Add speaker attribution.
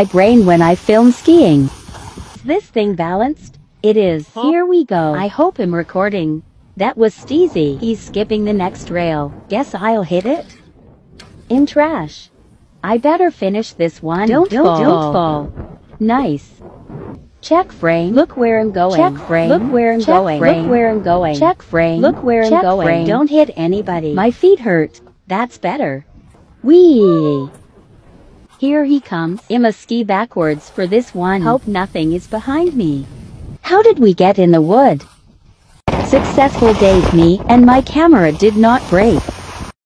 Speaker 1: my brain when I film skiing. Is this thing balanced? It is. Here we go. I hope I'm recording. That was Steezy. He's skipping the next rail. Guess I'll hit it. In trash. I better finish this one. Don't,
Speaker 2: Don't
Speaker 1: fall.
Speaker 2: fall.
Speaker 1: Don't fall. Nice. Check frame.
Speaker 2: Look where I'm going.
Speaker 1: Check frame.
Speaker 2: Look where I'm
Speaker 1: Check
Speaker 2: going.
Speaker 1: frame.
Speaker 2: Look where I'm going.
Speaker 1: Check frame.
Speaker 2: Look where I'm
Speaker 1: Check
Speaker 2: going.
Speaker 1: frame.
Speaker 2: Don't hit anybody.
Speaker 1: My feet hurt. That's better. Whee! Here he comes. I'ma ski backwards for this one. Hope nothing is behind me. How did we get in the wood? Successful day, me and my camera did not break.